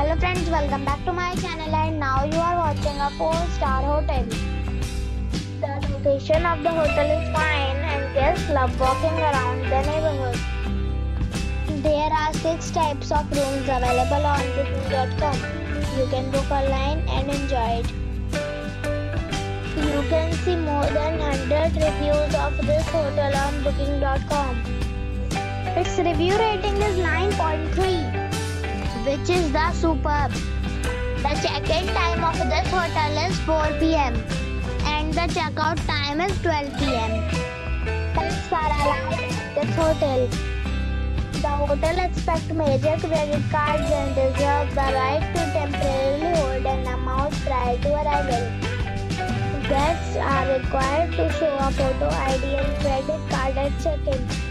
Hello friends, welcome back to my channel and now you are watching a 4-star hotel. The location of the hotel is fine and guests love walking around the neighborhood. There are 6 types of rooms available on booking.com. You can book online and enjoy it. You can see more than 100 reviews of this hotel on booking.com. Its review rating is 9.3 which is the superb. The check-in time of this hotel is 4 pm and the checkout time is 12 pm. Pets are allowed this hotel. The hotel expects major credit cards and reserves the right to temporarily hold an amount prior to arrival. Guests are required to show a photo ID and credit card at check-in.